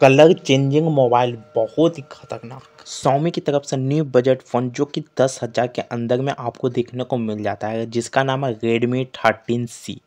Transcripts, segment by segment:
Colour changing mobile बहुत ही खतरनाक। सोमी की तरफ़ से न्यू बजट फ़ोन जो कि दस हज़ार के अंदर में आपको देखने को मिल जाता है, जिसका नाम है रेडमी थर्टीन सी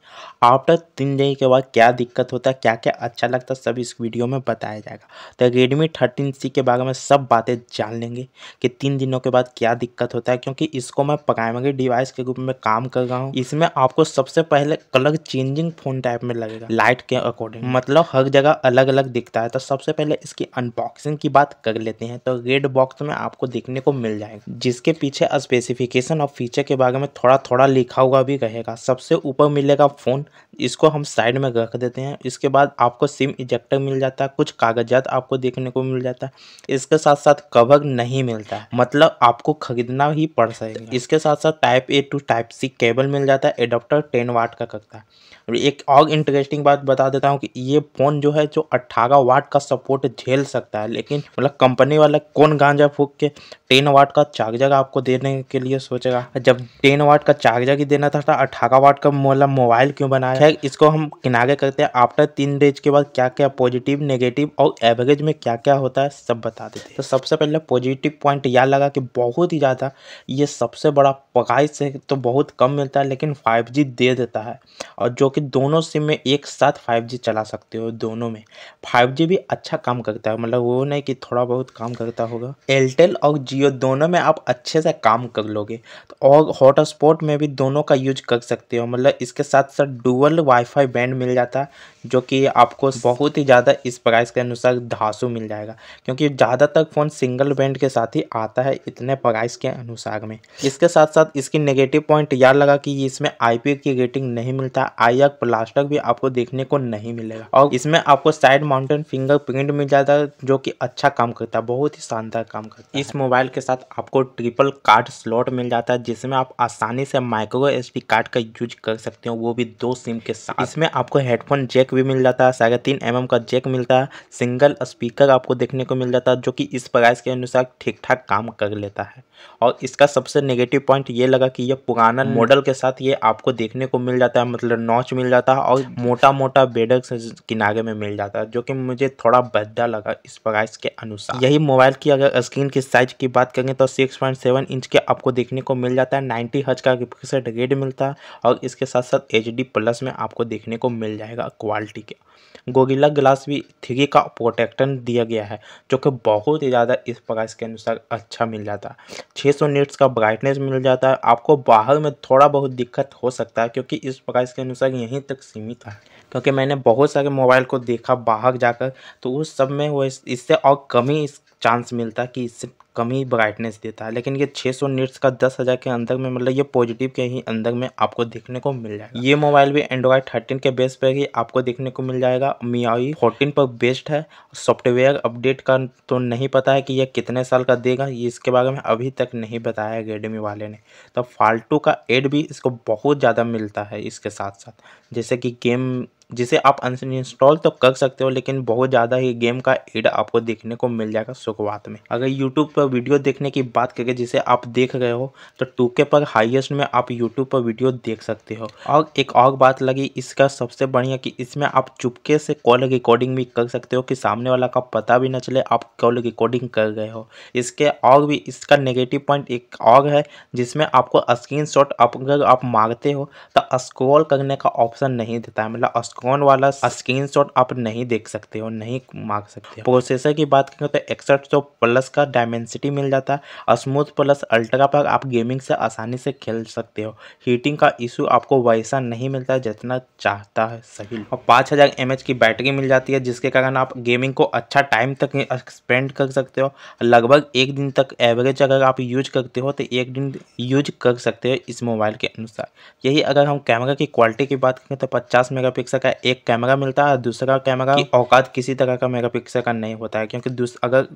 आफ्टर तीन दिन के बाद क्या दिक्कत होता है क्या क्या अच्छा लगता है, सब इस वीडियो में बताया जाएगा। तो रेडमी थर्टीन सी के बारे में सब बातें जान लेंगे कि तीन दिनों के बाद क्या दिक्कत होता है, क्योंकि इसको मैं प्राइमरी डिवाइस के रूप में काम कर रहा हूँ। इसमें आपको सबसे पहले कलर चेंजिंग फ़ोन टाइप में लगेगा। लाइट के अकॉर्डिंग मतलब हर जगह अलग अलग दिखता है तो सबसे पहले इसकी अनबॉक्सिंग की बात कर लेते हैं। तो रेड बॉक्स में आपको देखने को मिल जाएगा। जिसके पीछे स्पेसिफिकेशन और फीचर के बारे में थोड़ा थोड़ा लिखा हुआ भी रहेगा। सबसे ऊपर मिलेगा फ़ोन इसको हम साइड में रख देते हैं। इसके बाद आपको सिम इजेक्टर मिल जाता है। कुछ कागजात आपको देखने को मिल जाता है। इसके साथ साथ कवर नहीं मिलता है। मतलब आपको खरीदना ही पड़ सकेगा। इसके साथ साथ type A to type C cable मिल जाता है। एडोप्टर टेन वाट का करता है। एक और इंटरेस्टिंग बात बता देता हूँ कि ये फ़ोन जो है, जो 18 वाट का सपोर्ट झेल सकता है, लेकिन मतलब कंपनी वाला कौन गांजा फूक के टेन वाट का चार्जर आपको देने के लिए सोचेगा? जब टेन वाट का चार्जर ही देना था अठारह वाट का मतलब मोबाइल क्यों बनाया? है इसको हम किनारे करते हैं। आफ्टर तीन डेज़ के बाद क्या क्या पॉजिटिव नेगेटिव और एवरेज में क्या क्या होता है, सब बता देते तो सबसे पहले पॉजिटिव पॉइंट यह लगा कि बहुत ही ज़्यादा ये सबसे बड़ा प्राइस से तो बहुत कम मिलता है, लेकिन फाइव दे देता है। और जो कि दोनों सिम में एक साथ फाइव चला सकते हो दोनों में। फाइव भी अच्छा काम करता है मतलब वो नहीं कि थोड़ा बहुत काम करता होगा। एयरटेल और जियो दोनों में आप अच्छे से काम कर लोगे। तो और हॉटस्पॉट में भी दोनों का यूज़ कर सकते हो मतलब इसके साथ साथ डुअल वाईफाई बैंड मिल जाता है, जो कि आपको बहुत ही ज़्यादा इस प्राइस के अनुसार धासु मिल जाएगा। क्योंकि ज़्यादातर फ़ोन सिंगल बैंड के साथ ही आता है, इतने प्राइस के अनुसार में। इसके साथ साथ इसकी नेगेटिव पॉइंट यह लगा कि इसमें आई की रेटिंग नहीं मिलता आई प्लास्टिक भी आपको देखने को नहीं मिलेगा। और इसमें आपको साइड माउंटेन फिंगरप्रिंट मिल जाता है जो कि अच्छा काम करता है बहुत ही शानदार काम करता है। इस मोबाइल के साथ आपको ट्रिपल कार्ड स्लॉट मिल जाता है जिसमें आप आसानी से माइक्रो एस कार्ड का यूज़ कर सकते हो, वो भी दो सिम के साथ। इसमें आपको हेडफोन जैक भी मिल जाता है साढ़े तीन एम का जैक मिलता है सिंगल स्पीकर आपको देखने को मिल जाता है जो कि इस प्राइस के अनुसार ठीक ठाक काम कर लेता है। और इसका सबसे नेगेटिव पॉइंट ये लगा कि ये पुराना मॉडल हम्म। के साथ ये आपको देखने को मिल जाता है मतलब नॉच मिल जाता है और मोटा मोटा बेडक किनारे में मिल जाता है जो कि मुझे थोड़ा बद्दा लगा इस प्राइस के अनुसार। यही मोबाइल की अगर स्क्रीन की साइज़ की बात करें तो 6.7 इंच के आपको देखने को मिल जाता है 90 हज का रिफ्रेश रेट मिलता है और इसके साथ साथ एच प्लस में आपको देखने को मिल जाएगा क्वालिटी के। गोगिला ग्लास भी थ्री का प्रोटेक्टन दिया गया है जो कि बहुत ही ज़्यादा इस प्राइस के अनुसार अच्छा मिल जाता है। 600 सौ नीट्स का ब्राइटनेस मिल जाता है, आपको बाहर में थोड़ा बहुत दिक्कत हो सकता है, क्योंकि इस प्राइस के अनुसार यहीं तक सीमित है। क्योंकि मैंने बहुत सारे मोबाइल को देखा बाहर जाकर तो उस सब में वो इससे और कम ही चांस मिलता है कि इससे कम ही ब्राइटनेस देता है। लेकिन ये 600 सौ नीट्स का दस हज़ार के अंदर में मतलब ये पॉजिटिव के ही अंदर में आपको देखने को मिल जाएगा। ये मोबाइल भी एंड्रॉयड थर्टीन के बेस पर ही आपको देखने को मिल जाएगा। मियाई फोर्टीन पर बेस्ड है। सॉफ्टवेयर अपडेट का तो नहीं पता है कि यह कितने साल का देगा। ये इसके बारे में अभी तक नहीं बताया रेडमी वाले ने। तो फाल्टू का एड भी इसको बहुत ज़्यादा मिलता है इसके साथ साथ जैसे कि गेम जिसे आप अनइंस्टॉल तो कर सकते हो, लेकिन बहुत ज़्यादा ही गेम का एड आपको देखने को मिल जाएगा शुरुआत में। अगर यूट्यूब पर वीडियो देखने की बात करें, जिसे आप देख रहे हो तो टूके पर हाईएस्ट में आप यूट्यूब पर वीडियो देख सकते हो। और एक और बात लगी, इसका सबसे बढ़िया कि इसमें आप चुपके से कॉल रिकॉर्डिंग भी कर सकते हो, कि सामने वाला का पता भी न चले आप कॉल रिकॉर्डिंग कर गए हो। इसके और भी, इसका नेगेटिव पॉइंट एक और है, जिसमें आपको स्क्रीन शॉट अगर आप मांगते हो तो स्क्रॉल करने का ऑप्शन नहीं देता है। मतलब कौन वाला स्क्रीनशॉट आप नहीं देख सकते हो, नहीं मांग सकते हो। प्रोसेसर की बात करें तो इकसठ सौ प्लस का डायमेंसिटी मिल जाता है स्मूथ प्लस अल्ट्रा पर आप गेमिंग से आसानी से खेल सकते हो। हीटिंग का इशू आपको वैसा नहीं मिलता जितना चाहता है सही। और पाँच हज़ार एम की बैटरी मिल जाती है, जिसके कारण आप गेमिंग को अच्छा टाइम तक स्पेंड कर सकते हो। लगभग एक दिन तक एवरेज अगर आप यूज़ करते हो तो एक दिन यूज़ कर सकते हो इस मोबाइल के अनुसार। यही अगर हम कैमरा की क्वालिटी की बात करें तो पचास मेगा का का एक कैमरा मिलता है दूसरा कैमरा की औकात किसी तरह का मेगापिक्सल का नहीं होता है क्योंकि अगर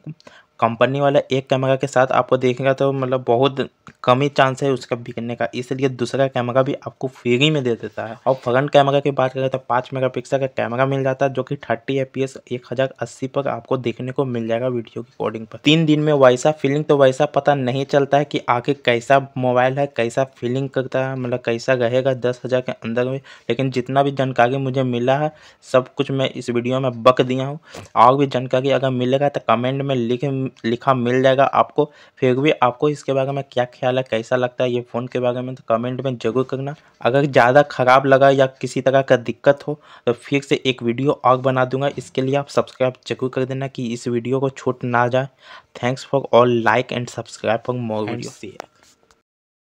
कंपनी वाला एक कैमरा के साथ आपको देखेगा तो मतलब बहुत कम ही चांस है उसका बिकने का। इसलिए दूसरा कैमरा भी आपको फ्री में दे देता है। और फ्रंट कैमरा की बात करें तो पाँच मेगापिक्सल का कैमरा मिल जाता है, जो कि थर्टी एफ़ एक हज़ार अस्सी पर आपको देखने को मिल जाएगा वीडियो की रिकॉर्डिंग पर। तीन दिन में वैसा फीलिंग तो वैसा पता नहीं चलता है कि आखिर कैसा मोबाइल है, कैसा फीलिंग करता है मतलब कैसा रहेगा दस हज़ार के अंदर में। लेकिन जितना भी जानकारी मुझे मिला है, सब कुछ मैं इस वीडियो में बक दिया हूँ। और भी जानकारी अगर मिलेगा तो कमेंट में लिख लिखा मिल जाएगा आपको। फिर भी आपको इसके बारे में क्या ख्याल है कैसा लगता है ये फ़ोन के बारे में तो कमेंट में ज़रूर करना। अगर ज़्यादा ख़राब लगा या किसी तरह का दिक्कत हो तो फिर से एक वीडियो और बना दूँगा। इसके लिए आप सब्सक्राइब ज़रूर कर देना कि इस वीडियो को छूट ना जाए। Thanks for all like and subscribe for more video.